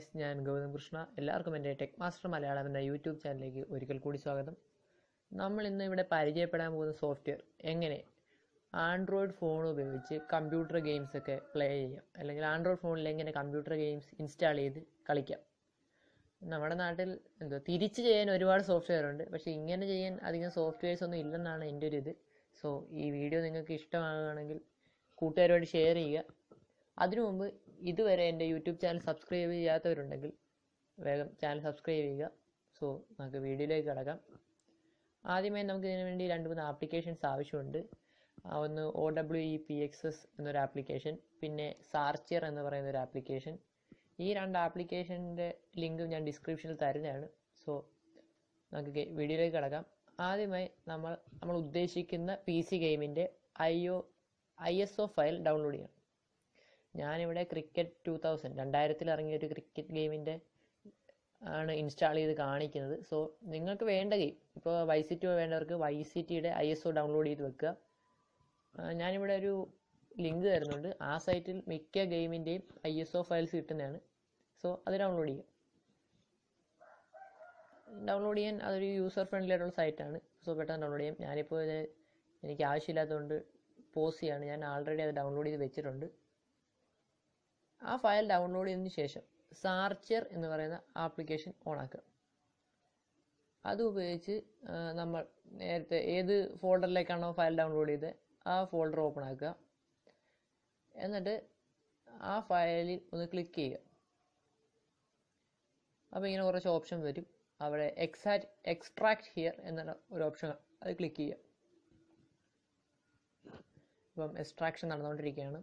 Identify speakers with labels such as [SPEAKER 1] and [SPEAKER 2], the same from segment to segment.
[SPEAKER 1] Guys ഞാൻ ഗൗതം കൃഷ്ണ. എല്ലാവർക്കും എന്റെ ടെക് മാസ്റ്റർ മലയാളം എന്ന യൂട്യൂബ് ചാനലിലേക്ക് ഒരിക്കൽ കൂടി സ്വാഗതം. നമ്മൾ ഇന്ന് ഇവിടെ പരിചയപ്പെടാൻ പോകുന്ന സോഫ്റ്റ്വെയർ എങ്ങനെ? ആൻഡ്രോയിഡ് ഫോൺ ഉപയോഗിച്ച് കമ്പ്യൂട്ടർ ഗെയിംസ് ഒക്കെ പ്ലേ ചെയ്യാം. അല്ലെങ്കിൽ ആൻഡ്രോയിഡ് ഫോണിൽ എങ്ങനെ കമ്പ്യൂട്ടർ ഗെയിംസ് ഇൻസ്റ്റാൾ ചെയ്ത് കളിക്കാം. നമ്മുടെ നാട്ടിൽ എന്തോ തിരിച്ച് ചെയ്യാൻ ഒരുപാട് സോഫ്റ്റ്വെയർ ഉണ്ട്. പക്ഷേ ഇങ്ങനെ ചെയ്യാൻ അധികം സോഫ്റ്റ്വെയർസ് ഒന്നും ഇല്ലെന്നാണ് എന്റെ ഒരു ഇത്. സോ ഈ വീഡിയോ നിങ്ങൾക്ക് ഇഷ്ടമാകുകയാണെങ്കിൽ കൂട്ടുകാരുമായിട്ട് ഷെയർ ചെയ്യുക. അതിനു മുമ്പ് ഇതുവരെ എന്റെ യൂട്യൂബ് ചാനൽ സബ്സ്ക്രൈബ് ചെയ്യാത്തവരുണ്ടെങ്കിൽ വേഗം ചാനൽ സബ്സ്ക്രൈബ് ചെയ്യുക. സോ നമുക്ക് വീഡിയോയിലേക്ക് കിടക്കാം. ആദ്യമേ നമുക്ക് ഇതിനു വേണ്ടി രണ്ട് മൂന്ന് ആപ്ലിക്കേഷൻസ് ആവശ്യമുണ്ട്. ഒന്ന് O W E P X S എന്നൊരു ആപ്ലിക്കേഷൻ പിന്നെ സാർച്ചിയർ എന്ന് പറയുന്ന ഒരു ആപ്ലിക്കേഷൻ. ഈ രണ്ട് ആപ്ലിക്കേഷന്റെ ലിങ്കും ഞാൻ ഡിസ്ക്രിപ്ഷനിൽ തരുന്നതാണ്. സോ നമുക്ക് വീഡിയോയിലേക്ക് കിടക്കാം. ആദ്യമായി നമ്മൾ നമ്മൾ ഉദ്ദേശിക്കുന്ന പി സി ഗെയിമിന്റെ I O I S O file download ചെയ്യണം. ഞാനിവിടെ ക്രിക്കറ്റ് ടു തൗസൻഡ് രണ്ടായിരത്തിൽ ഇറങ്ങിയ ഒരു ക്രിക്കറ്റ് ഗെയിമിന്റെ ആണ് ഇൻസ്റ്റാൾ ചെയ്ത് കാണിക്കുന്നത്. സോ നിങ്ങൾക്ക് വേണ്ട ഗെയിം ഇപ്പോൾ വൈ സി ടി വേണ്ടവർക്ക് വൈ സി ടിയുടെ ഐ എസ് ഒ ഡൗൺലോഡ് ചെയ്ത് വെക്കുക. ഞാനിവിടെ ഒരു ലിങ്ക് തരുന്നുണ്ട്. ആ സൈറ്റിൽ മിക്ക ഗെയിമിന്റെയും ഐ എസ് ഒ ഫയൽസ് കിട്ടുന്നതാണ്. സോ അത് ഡൗൺലോഡ് ചെയ്യുക ഡൗൺലോഡ് ചെയ്യാൻ അതൊരു യൂസർ ഫ്രണ്ട്ലി ആയിട്ടുള്ള സൈറ്റാണ് സോ പെട്ടെന്ന് ഡൗൺലോഡ് ചെയ്യാം. ഞാനിപ്പോൾ ഇത് എനിക്ക് ആവശ്യമില്ലാത്തതുകൊണ്ട് പോസ് ചെയ്യാണ്. ഞാൻ ആൾറെഡി അത് ഡൗൺലോഡ് ചെയ്ത് വെച്ചിട്ടുണ്ട്. ആ ഫയൽ ഡൗൺലോഡ് ചെയ്തതിന് ശേഷം സാർച്ചർ എന്ന് പറയുന്ന ആപ്ലിക്കേഷൻ ഓണാക്കുക അത് ഉപയോഗിച്ച് നമ്മൾ നേരത്തെ ഏത് ഫോൾഡറിലേക്കാണോ ഫയൽ ഡൗൺലോഡ് ചെയ്തത് ആ ഫോൾഡർ ഓപ്പൺ ആക്കുക. എന്നിട്ട് ആ ഫയലിൽ ഒന്ന് ക്ലിക്ക് ചെയ്യുക. അപ്പോൾ ഇങ്ങനെ കുറച്ച് ഓപ്ഷൻ വരും. അവിടെ എക്സാക്ട് എക്സ്ട്രാക്ട് ഹിയർ എന്നുള്ള ഒരു ഓപ്ഷൻ അത് ക്ലിക്ക് ചെയ്യുക. ഇപ്പം എക്സ്ട്രാക്ഷൻ നടന്നുകൊണ്ടിരിക്കുകയാണ്.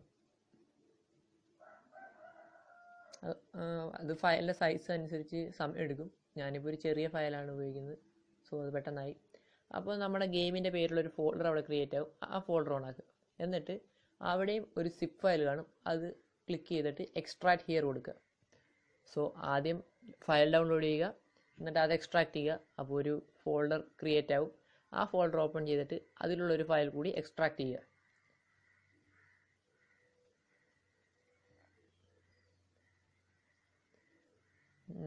[SPEAKER 1] അത് ഫയലിന്റെ സൈസ് അനുസരിച്ച് സമയം എടുക്കും. ഞാനിപ്പോൾ ഒരു ചെറിയ ഫയലാണ് ഉപയോഗിക്കുന്നത്. സോ അത് പെട്ടെന്നായി. അപ്പോൾ നമ്മുടെ ഗെയിമിന്റെ പേരിലൊരു ഫോൾഡർ അവിടെ ക്രിയേറ്റ് ആവും. ആ ഫോൾഡർ ഓൺ ആക്കുക. എന്നിട്ട് അവിടെയും ഒരു സിപ്പ് ഫയൽ കാണും. അത് ക്ലിക്ക് ചെയ്തിട്ട് എക്സ്ട്രാക്ട് ഹിയർ കൊടുക്കുക. സോ ആദ്യം ഫയൽ ഡൗൺലോഡ് ചെയ്യുക. എന്നിട്ട് അത് എക്സ്ട്രാക്ട് ചെയ്യുക. അപ്പോൾ ഒരു ഫോൾഡർ ക്രിയേറ്റ് ആവും. ആ ഫോൾഡർ ഓപ്പൺ ചെയ്തിട്ട് അതിലുള്ളൊരു ഫയൽ കൂടി എക്സ്ട്രാക്ട് ചെയ്യുക.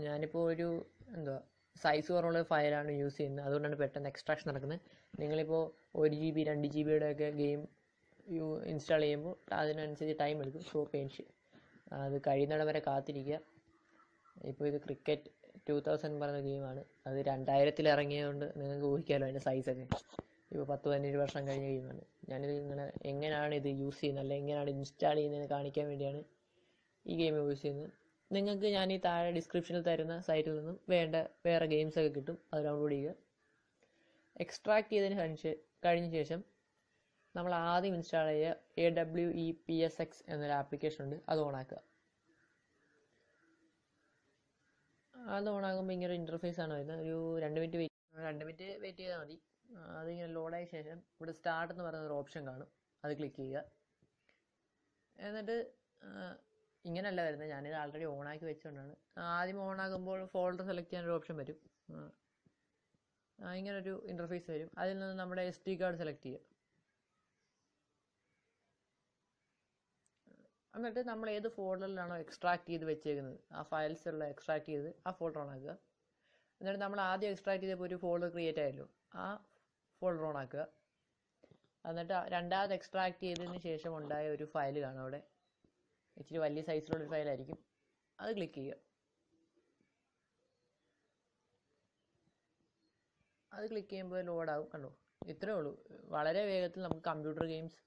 [SPEAKER 1] ഞാനിപ്പോൾ ഒരു എന്താ സൈസ് കുറവുള്ള ഫയലാണ് യൂസ് ചെയ്യുന്നത്. അതുകൊണ്ടാണ് പെട്ടെന്ന് എക്സ്ട്രാക്ഷൻ നടക്കുന്നത്. നിങ്ങളിപ്പോൾ ഒരു ജി ബി രണ്ട് ജി ബിയുടെ ഒക്കെ ഗെയിം ഇൻസ്റ്റാൾ ചെയ്യുമ്പോൾ അതിനനുസരിച്ച് ടൈം എടുക്കും. സോ പേൻഷ് അത് കഴിയുന്നിടം വരെ കാത്തിരിക്കുക. ഇപ്പോൾ ഇത് ക്രിക്കറ്റ് ടു തൗസൻഡ് പറഞ്ഞ ഗെയിമാണ് അത് രണ്ടായിരത്തിൽ ഇറങ്ങിയതുകൊണ്ട് നിങ്ങൾക്ക് ഊഹിക്കാമല്ലോ അതിന്റെ സൈസൊക്കെ ഇപ്പോൾ പത്ത് പതിനേഴ് വർഷം കഴിഞ്ഞ ഗെയിമാണ് ഞാനിത് ഇങ്ങനെ എങ്ങനെയാണ് ഇത് യൂസ് ചെയ്യുന്നത്? അല്ലെങ്കിൽ എങ്ങനെയാണ് ഇൻസ്റ്റാൾ ചെയ്യുന്നതെന്ന് കാണിക്കാൻ വേണ്ടിയാണ് ഈ ഗെയിം യൂസ് ചെയ്യുന്നത്. നിങ്ങൾക്ക് ഞാൻ ഈ താഴെ ഡിസ്ക്രിപ്ഷനിൽ തരുന്ന സൈറ്റിൽ നിന്നും വേണ്ട വേറെ ഗെയിംസ് ഒക്കെ കിട്ടും. അത് ഡൗൺലോഡ് ചെയ്യുക. എക്സ്ട്രാക്ട് ചെയ്തതിന് കഴിഞ്ഞ ശേഷം നമ്മൾ ആദ്യം ഇൻസ്റ്റാൾ ചെയ്യുക A W E P S X എന്നൊരു ആപ്ലിക്കേഷൻ ഉണ്ട്. അത് ഓണാക്കുക അത് ഓണാകുമ്പോൾ ഇങ്ങനെ ഇന്റർഫേസ് ആണ് വരുന്നത്. ഒരു രണ്ട് മിനിറ്റ് വെയിറ്റ് രണ്ട് മിനിറ്റ് വെയിറ്റ് ചെയ്താൽ മതി. അതിങ്ങനെ ലോഡായ ശേഷം ഇവിടെ സ്റ്റാർട്ട് എന്ന് പറയുന്ന ഒരു ഓപ്ഷൻ കാണും. അത് ക്ലിക്ക് ചെയ്യുക. എന്നിട്ട് ആ, ഇങ്ങനെയല്ല വരുന്നത്. ഞാനിത് ആൾറെഡി ഓണാക്കി വെച്ചുകൊണ്ടാണ് ആദ്യം ഓണാകുമ്പോൾ ഫോൾഡർ സെലക്ട് ചെയ്യാൻ ഒരു ഓപ്ഷൻ വരും ഇങ്ങനൊരു ഇന്റർഫേസ് വരും. അതിൽ നിന്ന് നമ്മുടെ എസ് ഡി കാർഡ് സെലക്ട് ചെയ്യുക എന്നിട്ട് നമ്മൾ ഏത് ഫോൾഡറിലാണോ എക്സ്ട്രാക്ട് ചെയ്ത് വെച്ചേക്കുന്നത്. ആ ഫയൽസ് ഉള്ള എക്സ്ട്രാക്ട് ചെയ്ത് ആ ഫോൾഡർ ഓണാക്കുക എന്നിട്ട് നമ്മൾ ആദ്യം എക്സ്ട്രാക്ട് ചെയ്തപ്പോൾ ഒരു ഫോൾഡർ ക്രിയേറ്റ് ആയല്ലോ. ആ ഫോൾഡർ ഓണാക്കുക എന്നിട്ട് രണ്ടാമത് എക്സ്ട്രാക്ട് ചെയ്തതിന് ശേഷം ഉണ്ടായ ഒരു ഫയൽ കാണും അവിടെ. ഇച്ചിരി വലിയ സൈസിലുള്ള ഒരു ഫയലായിരിക്കും. അത് ക്ലിക്ക് ചെയ്യുക. അത് ക്ലിക്ക് ചെയ്യുമ്പോൾ ലോഡാവും കണ്ടോ? ഇത്രേ ഉള്ളൂ. വളരെ വേഗത്തിൽ നമുക്ക് കമ്പ്യൂട്ടർ ഗെയിംസ്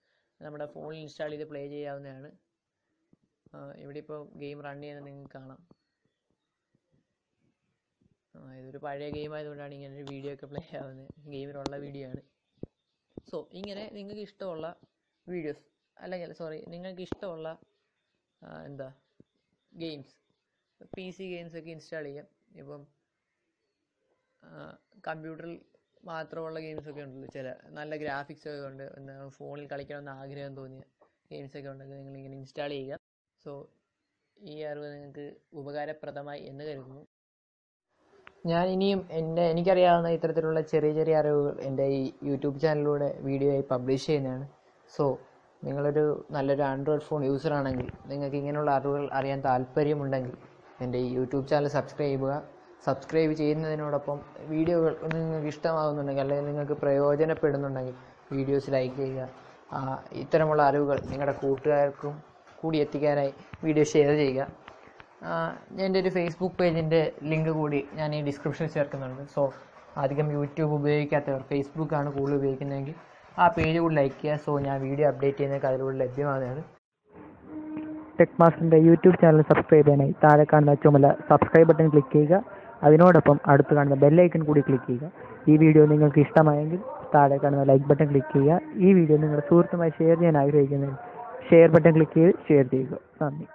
[SPEAKER 1] നമ്മുടെ ഫോണിൽ ഇൻസ്റ്റാൾ ചെയ്ത് പ്ലേ ചെയ്യാവുന്നതാണ്. ഇവിടെ ഇപ്പോൾ ഗെയിം റൺ ചെയ്യുന്നത് നിങ്ങൾക്ക് കാണാം. ഇതൊരു പഴയ ഗെയിം ആയതുകൊണ്ടാണ് ഇങ്ങനെ ഒരു വീഡിയോ ഒക്കെ പ്ലേ ആവുന്നത്. ഗെയിമിലുള്ള വീഡിയോ ആണ്. സോ ഇങ്ങനെ നിങ്ങൾക്ക് ഇഷ്ടമുള്ള വീഡിയോസ് അല്ലെങ്കിൽ സോറി നിങ്ങൾക്ക് ഇഷ്ടമുള്ള എന്താ ഗെയിംസ് പി സി ഗെയിംസ് ഒക്കെ ഇൻസ്റ്റാൾ ചെയ്യാം. ഇപ്പം കമ്പ്യൂട്ടറിൽ മാത്രമുള്ള ഗെയിംസ് ഒക്കെ ഉണ്ടല്ലോ. ചില നല്ല ഗ്രാഫിക്സ് ഒക്കെ ഉണ്ട്. എന്താ ഫോണിൽ കളിക്കണമെന്ന് ആഗ്രഹം തോന്നിയ ഗെയിംസ് ഒക്കെ ഉണ്ടെങ്കിൽ നിങ്ങൾ ഇങ്ങനെ ഇൻസ്റ്റാൾ ചെയ്യുക. സോ ഈ അറിവ് നിങ്ങൾക്ക് ഉപകാരപ്രദമായി എന്ന് കരുതുന്നു. ഞാൻ ഇനിയും എന്റെ എനിക്കറിയാവുന്ന ഇത്തരത്തിലുള്ള ചെറിയ ചെറിയ അറിവുകൾ എന്റെ ഈ യൂട്യൂബ് ചാനലിലൂടെ വീഡിയോ ആയി പബ്ലിഷ് ചെയ്യുന്നതാണ്. സോ നിങ്ങളൊരു നല്ലൊരു ആൻഡ്രോയിഡ് ഫോൺ യൂസർ ആണെങ്കിൽ നിങ്ങൾക്ക് ഇങ്ങനെയുള്ള അറിവുകൾ അറിയാൻ താല്പര്യമുണ്ടെങ്കിൽ എന്റെ ഈ യൂട്യൂബ് ചാനൽ സബ്സ്ക്രൈബ് ചെയ്യുക. സബ്സ്ക്രൈബ് ചെയ്യുന്നതിനോടൊപ്പം വീഡിയോകൾ നിങ്ങൾക്ക് ഇഷ്ടമാകുന്നുണ്ടെങ്കിൽ അല്ലെങ്കിൽ നിങ്ങൾക്ക് പ്രയോജനപ്പെടുന്നുണ്ടെങ്കിൽ വീഡിയോസ് ലൈക്ക് ചെയ്യുക. ഇത്തരമുള്ള അറിവുകൾ നിങ്ങളുടെ കൂട്ടുകാർക്കും കൂടി എത്തിക്കാനായി വീഡിയോ ഷെയർ ചെയ്യുക. എന്റെ ഒരു ഫേസ്ബുക്ക് പേജിന്റെ ലിങ്ക് കൂടി ഞാൻ ഈ ഡിസ്ക്രിപ്ഷനിൽ ചേർക്കുന്നുണ്ട്. സോ അധികം യൂട്യൂബ് ഉപയോഗിക്കാത്തവർ ഫേസ്ബുക്കാണ് കൂടുതൽ ഉപയോഗിക്കുന്നതെങ്കിൽ ആ പേജ് കൂടി ലൈക്ക് ചെയ്യുക സോ ഞാൻ വീഡിയോ അപ്ഡേറ്റ് ചെയ്യുന്നതൊക്കെ അതിലൂടെ ലഭ്യമാകുന്നതാണ്.
[SPEAKER 2] ടെക് മാസ്റ്ററിന്റെ യൂട്യൂബ് ചാനൽ സബ്സ്ക്രൈബ് ചെയ്യാനായി താഴെ കാണുന്ന ചുമല സബ്സ്ക്രൈബ് ബട്ടൺ ക്ലിക്ക് ചെയ്യുക. അതിനോടൊപ്പം അടുത്ത് കാണുന്ന ബെല്ലൈക്കൺ കൂടി ക്ലിക്ക് ചെയ്യുക. ഈ വീഡിയോ നിങ്ങൾക്ക് ഇഷ്ടമായെങ്കിൽ താഴെ കാണുന്ന ലൈക്ക് ബട്ടൺ ക്ലിക്ക് ചെയ്യുക. ഈ വീഡിയോ നിങ്ങളുടെ സുഹൃത്തുമായി ഷെയർ ചെയ്യാൻ ആഗ്രഹിക്കുന്നതിൽ ഷെയർ ബട്ടൺ ക്ലിക്ക് ചെയ്ത് ഷെയർ ചെയ്യുക. നന്ദി.